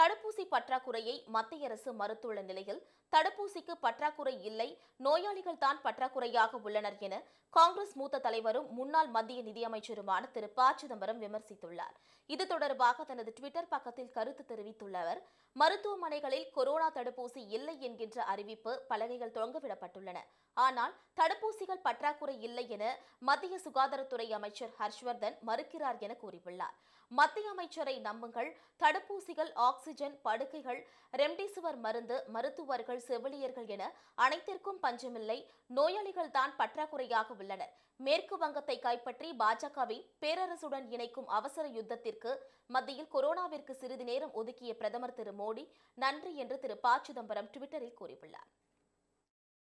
தடுப்பூசி பற்றாக்குறையை மத்திய அரசு மறுத்துள்ள நிலையில் தடுப்பூசிக்கு பற்றாக்குறை இல்லை நோயாளிகள் தான் பற்றாக்குறையாக உள்ளனர் என காங்கிரஸ் மூத்த தலைவரும் முன்னாள் மத்திய நிதியமைச்சருமான திரு ப சிதம்பரம் விமர்சித்துள்ளார். இது தொடர்பாக தனது டுவிட்டர் பக்கத்தில் கருத்து தெரிவித்துள்ள அவர் மருத்துவமனைகளில் கொரோனா தடுப்பூசி இல்லை என்கின்ற அறிவிப்பு பலகைகள் தொடங்கிவிடப்பட்டுள்ளன ஆனால் தடுப்பூசிகள் பற்றாக்குறை இல்லை என மத்திய சுகாதாரத்துறை அமைச்சர் ஹர்ஷ்வர்தன் மறுக்கிறார் என கூறியுள்ளார். மத்திய அமைச்சரை நம்புங்கள் தடுப்பூசிகள் ஆக்ஸிஜன் படுக்கைகள் ரெம்டெசிவிர் மருந்து மருத்துவர்கள் செவிலியர்கள் என அனைத்திற்கும் பஞ்சமில்லை நோயாளிகள் தான் பற்றாக்குறையாக உள்ளனர். மேற்கு வங்கத்தை கைப்பற்றி பாஜகவின் பேரரசுடன் இணைக்கும் அவசர யுத்தத்திற்கு மத்தியில் கொரோனாவிற்கு சிறிது நேரம் ஒதுக்கிய பிரதமர் திரு மோடி நன்றி என்று திரு ப சிதம்பரம் டுவிட்டரில் கூறியுள்ளார்.